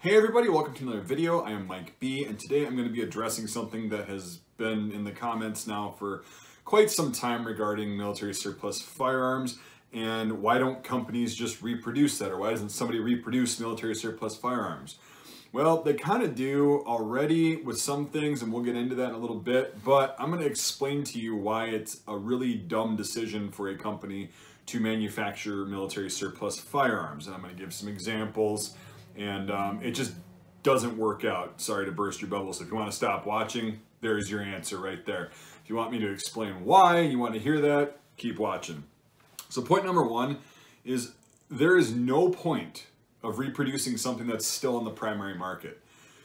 Hey everybody, welcome to another video. I am Mike B and today I'm going to be addressing something that has been in the comments now for quite some time regarding military surplus firearms and why don't companies just reproduce that or why doesn't somebody reproduce military surplus firearms? Well, they kind of do already with some things and we'll get into that in a little bit, but I'm going to explain to you why it's a really dumb decision for a company to manufacture military surplus firearms. And I'm going to give some examples and um, it just doesn't work out. Sorry to burst your bubble. So if you want to stop watching, there's your answer right there. If you want me to explain why you want to hear that, keep watching. So point number one is there is no point of reproducing something that's still in the primary market.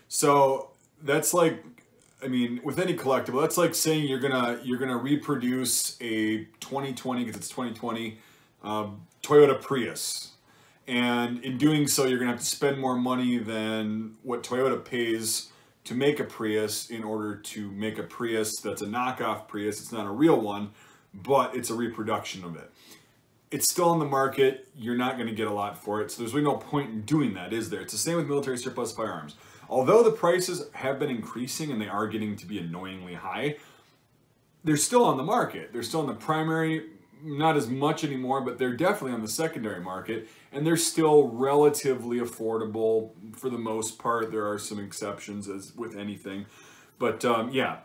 So that's like, I mean, with any collectible, that's like saying you're gonna you're gonna reproduce a 2020 because it's 2020 um, Toyota Prius and in doing so, you're going to have to spend more money than what Toyota pays to make a Prius in order to make a Prius that's a knockoff Prius. It's not a real one, but it's a reproduction of it. It's still on the market. You're not going to get a lot for it. So there's really no point in doing that, is there? It's the same with military surplus firearms. Although the prices have been increasing and they are getting to be annoyingly high, they're still on the market. They're still in the primary not as much anymore, but they're definitely on the secondary market, and they're still relatively affordable for the most part. There are some exceptions, as with anything, but um, yeah.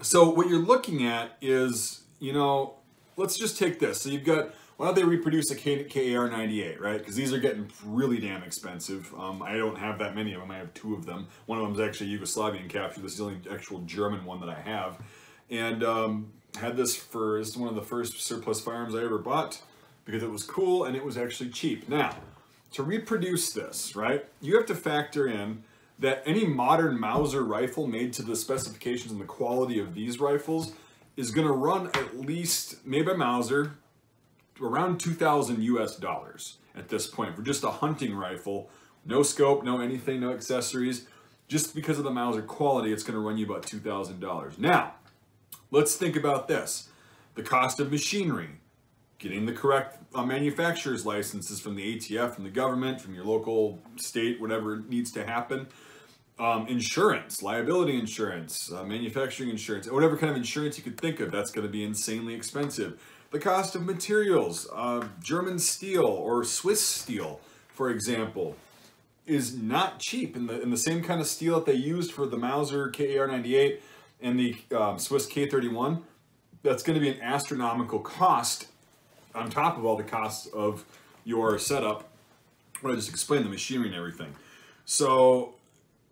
So what you're looking at is, you know, let's just take this. So you've got why don't they reproduce a KAR 98, right? Because these are getting really damn expensive. Um, I don't have that many of them. I have two of them. One of them is actually Yugoslavian capture. This is the only actual German one that I have. And um, had this for, this is one of the first surplus firearms I ever bought because it was cool and it was actually cheap. Now, to reproduce this, right, you have to factor in that any modern Mauser rifle made to the specifications and the quality of these rifles is going to run at least, made by Mauser, around 2,000 US dollars at this point for just a hunting rifle. No scope, no anything, no accessories. Just because of the Mauser quality, it's going to run you about $2,000. Now, Let's think about this. The cost of machinery, getting the correct uh, manufacturer's licenses from the ATF, from the government, from your local state, whatever needs to happen. Um, insurance, liability insurance, uh, manufacturing insurance, whatever kind of insurance you could think of, that's going to be insanely expensive. The cost of materials, uh, German steel or Swiss steel, for example, is not cheap. In the, in the same kind of steel that they used for the Mauser KAR-98, and the um, Swiss K31, that's going to be an astronomical cost on top of all the costs of your setup. What I just explained, the machinery and everything. So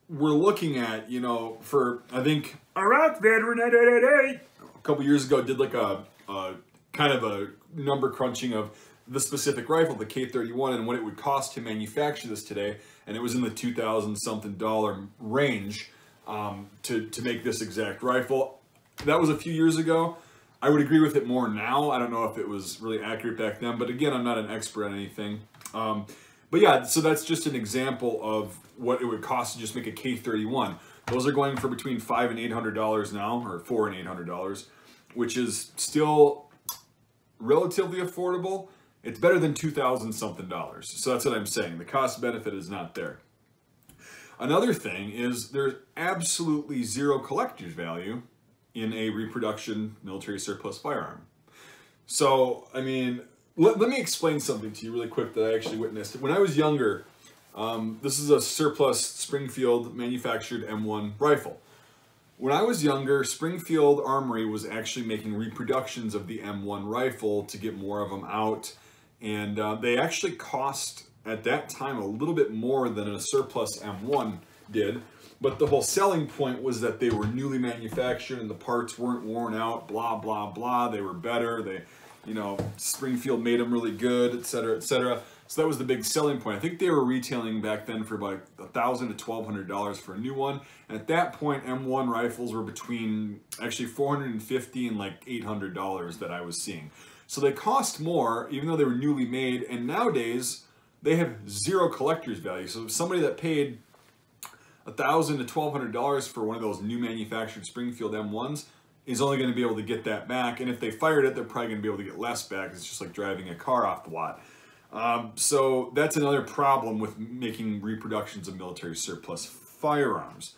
we're looking at, you know, for, I think, Iraq veteran 888, a couple years ago did like a, a kind of a number crunching of the specific rifle, the K31, and what it would cost to manufacture this today. And it was in the 2000 something dollar range um, to, to make this exact rifle. That was a few years ago. I would agree with it more now. I don't know if it was really accurate back then, but again, I'm not an expert on anything. Um, but yeah, so that's just an example of what it would cost to just make a K31. Those are going for between five and eight hundred dollars now, or four and eight hundred dollars, which is still relatively affordable. It's better than two thousand something dollars. So that's what I'm saying. The cost benefit is not there. Another thing is there's absolutely zero collector's value in a reproduction military surplus firearm. So, I mean, let, let me explain something to you really quick that I actually witnessed. When I was younger, um, this is a surplus Springfield manufactured M1 rifle. When I was younger, Springfield Armory was actually making reproductions of the M1 rifle to get more of them out. And uh, they actually cost at that time a little bit more than a surplus M1 did. But the whole selling point was that they were newly manufactured and the parts weren't worn out, blah, blah, blah. They were better. They, you know, Springfield made them really good, et cetera, et cetera. So that was the big selling point. I think they were retailing back then for about a thousand to twelve hundred dollars for a new one. And at that point, M1 rifles were between actually 450 and like $800 that I was seeing. So they cost more, even though they were newly made. And nowadays, they have zero collector's value. So somebody that paid a thousand to twelve hundred dollars for one of those new manufactured Springfield M1s is only going to be able to get that back. And if they fired it, they're probably going to be able to get less back. It's just like driving a car off the lot. Um, so that's another problem with making reproductions of military surplus firearms.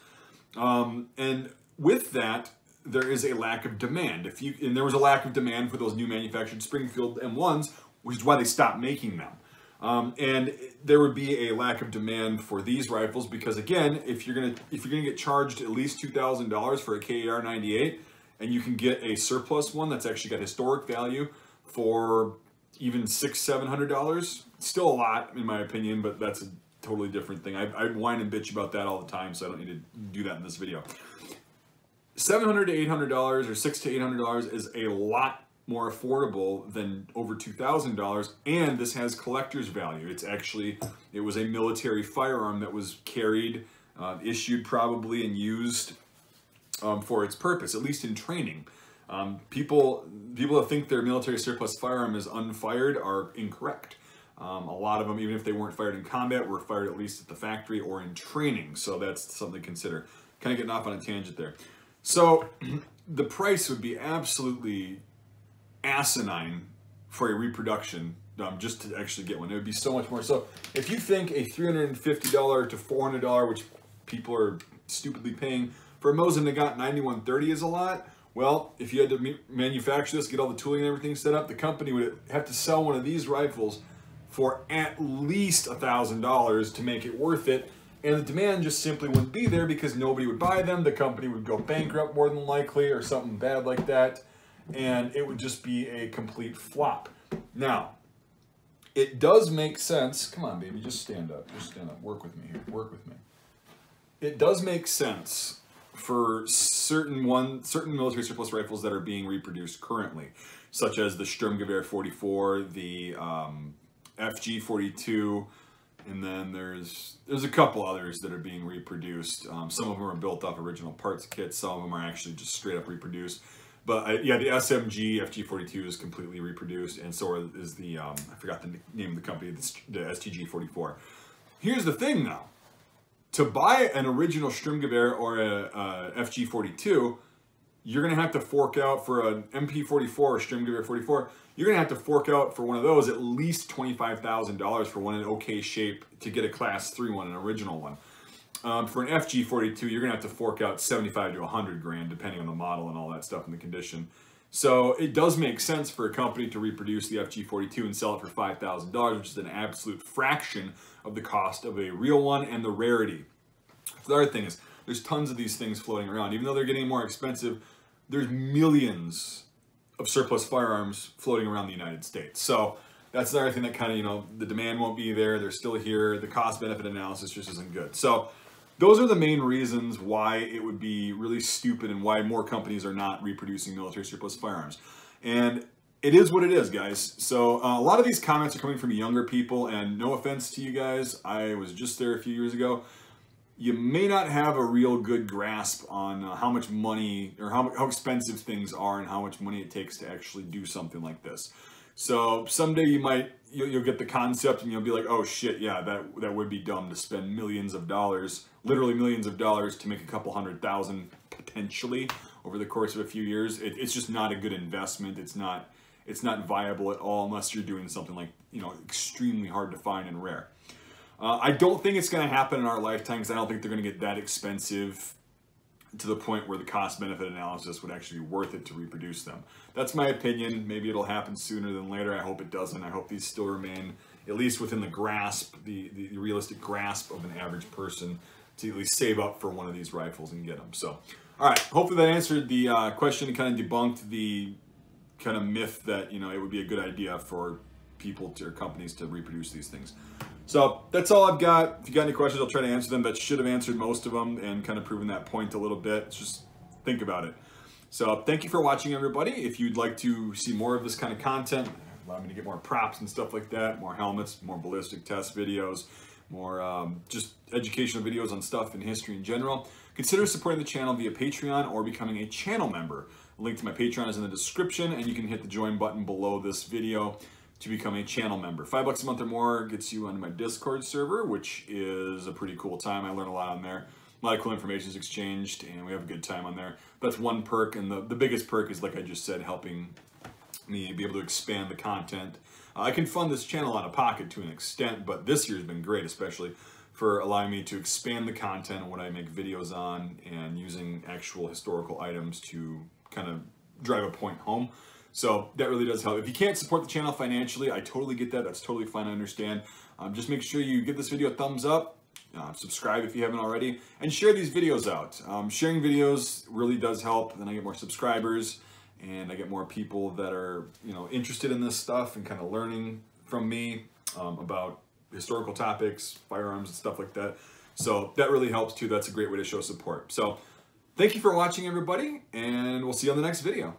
Um, and with that, there is a lack of demand. If you and there was a lack of demand for those new manufactured Springfield M1s, which is why they stopped making them. Um, and there would be a lack of demand for these rifles because again, if you're gonna if you're gonna get charged at least two thousand dollars for a KAR 98, and you can get a surplus one that's actually got historic value for even six seven hundred dollars, still a lot in my opinion, but that's a totally different thing. I, I whine and bitch about that all the time, so I don't need to do that in this video. Seven hundred to eight hundred dollars or six to eight hundred dollars is a lot more affordable than over $2,000 and this has collector's value. It's actually, it was a military firearm that was carried, uh, issued probably and used um, for its purpose, at least in training. Um, people, people that think their military surplus firearm is unfired are incorrect. Um, a lot of them, even if they weren't fired in combat, were fired at least at the factory or in training. So that's something to consider. Kind of getting off on a tangent there. So the price would be absolutely asinine for a reproduction um, just to actually get one. It would be so much more. So if you think a $350 to $400, which people are stupidly paying for a Mosin Nagant 9130 is a lot, well, if you had to manufacture this, get all the tooling and everything set up, the company would have to sell one of these rifles for at least a $1,000 to make it worth it. And the demand just simply wouldn't be there because nobody would buy them. The company would go bankrupt more than likely or something bad like that and it would just be a complete flop. Now, it does make sense. Come on, baby, just stand up. Just stand up. Work with me here. Work with me. It does make sense for certain one certain military surplus rifles that are being reproduced currently, such as the Sturmgewehr 44, the um, FG 42, and then there's there's a couple others that are being reproduced. Um, some of them are built off original parts kits. Some of them are actually just straight up reproduced. But I, yeah, the SMG FG42 is completely reproduced, and so is the, um, I forgot the name of the company, the, the STG44. Here's the thing though. To buy an original Sturmgewehr or a, a FG42, you're going to have to fork out for an MP44 or Sturmgewehr 44, you're going to have to fork out for one of those at least $25,000 for one in okay shape to get a class 3 one, an original one. Um, for an FG42, you're gonna have to fork out 75 to 100 grand, depending on the model and all that stuff and the condition. So it does make sense for a company to reproduce the FG42 and sell it for $5,000, which is an absolute fraction of the cost of a real one and the rarity. The other thing is, there's tons of these things floating around. Even though they're getting more expensive, there's millions of surplus firearms floating around the United States. So that's another thing that kind of, you know, the demand won't be there. They're still here. The cost benefit analysis just isn't good. So those are the main reasons why it would be really stupid and why more companies are not reproducing military surplus firearms. And it is what it is, guys. So uh, a lot of these comments are coming from younger people, and no offense to you guys, I was just there a few years ago. You may not have a real good grasp on uh, how much money or how, how expensive things are and how much money it takes to actually do something like this. So someday you might you'll, you'll, get the concept and you'll be like, oh shit, yeah, that that would be dumb to spend millions of dollars, literally millions of dollars, to make a couple hundred thousand potentially over the course of a few years. It, it's just not a good investment. It's not it's not viable at all unless you're doing something like you know extremely hard to find and rare. Uh, I don't think it's going to happen in our lifetimes. I don't think they're going to get that expensive to the point where the cost benefit analysis would actually be worth it to reproduce them. That's my opinion. Maybe it'll happen sooner than later. I hope it doesn't. I hope these still remain at least within the grasp, the, the realistic grasp of an average person to at least save up for one of these rifles and get them. So, all right, hopefully that answered the uh, question and kind of debunked the kind of myth that, you know, it would be a good idea for people to, or companies to reproduce these things. So that's all I've got. If you got any questions, I'll try to answer them, but should have answered most of them and kind of proven that point a little bit. Just think about it. So thank you for watching, everybody. If you'd like to see more of this kind of content, allow me to get more props and stuff like that, more helmets, more ballistic test videos, more um, just educational videos on stuff in history in general, consider supporting the channel via Patreon or becoming a channel member. Link to my Patreon is in the description, and you can hit the join button below this video to become a channel member. Five bucks a month or more gets you onto my Discord server, which is a pretty cool time. I learn a lot on there. A lot of cool information is exchanged, and we have a good time on there. That's one perk, and the, the biggest perk is, like I just said, helping me be able to expand the content Uh, I can fund this channel out of pocket to an extent, but this year's been great, especially for allowing me to expand the content and what I make videos on and using actual historical items to kind of drive a point home. So that really does help. If you can't support the channel financially, I totally get that. That's totally fine. I understand. Um, just make sure you give this video a thumbs up, uh, subscribe if you haven't already, and share these videos out. Um, sharing videos really does help. Then I get more subscribers, and I get more people that are you know interested in this stuff and kind of learning from me um, about historical topics, firearms, and stuff like that. So that really helps too. That's a great way to show support. So thank you for watching, everybody, and we'll see you on the next video.